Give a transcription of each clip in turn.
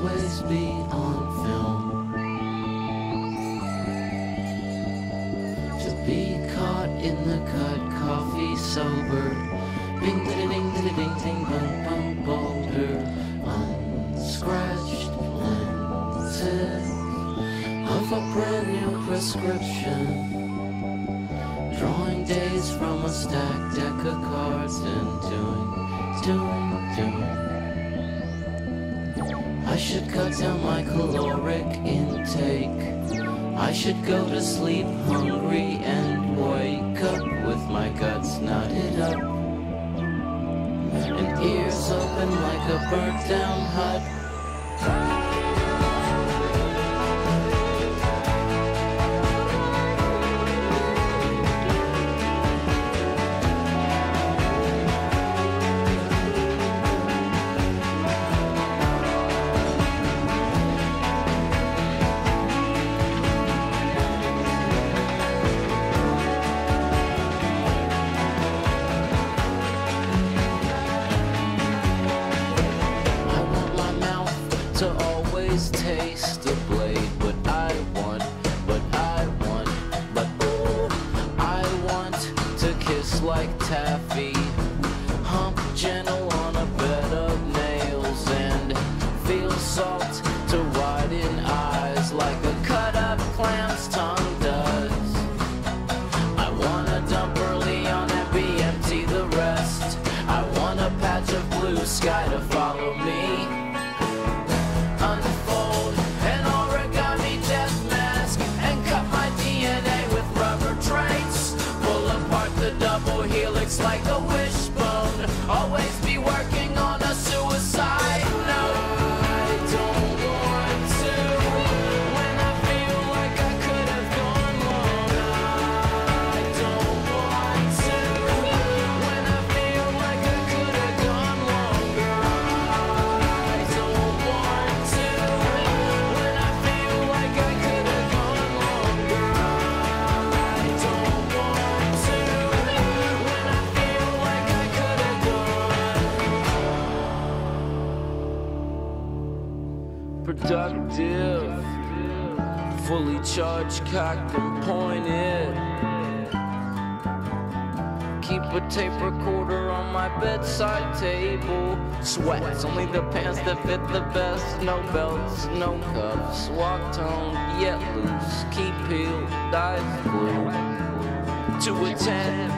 always be on film. To be caught in the cut, coffee sober. Bing ding ding ding ding ding bum bum boulder. Unscratched lenses of a brand new prescription. Drawing days from a stacked deck of cards and doing, doing, doing. I should cut down my caloric intake. I should go to sleep hungry and wake up with my guts knotted up. And ears open like a burnt down hut. To always taste the blade. What I want, what I want, but ooh, I want to kiss like taffy. Hump gentle on a bed of nails and feel salt to widen eyes like a cut up clam's tongue does. I wanna dump early on and be empty the rest. I want a patch of blue sky to follow me. Helix like a Productive, fully charged, cocked and pointed. Keep a tape recorder on my bedside table. Sweats, only the pants that fit the best. No belts, no cuffs. Walk toned, yet loose. Keep peeled, dive glue. To a ten,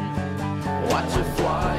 watch it fly,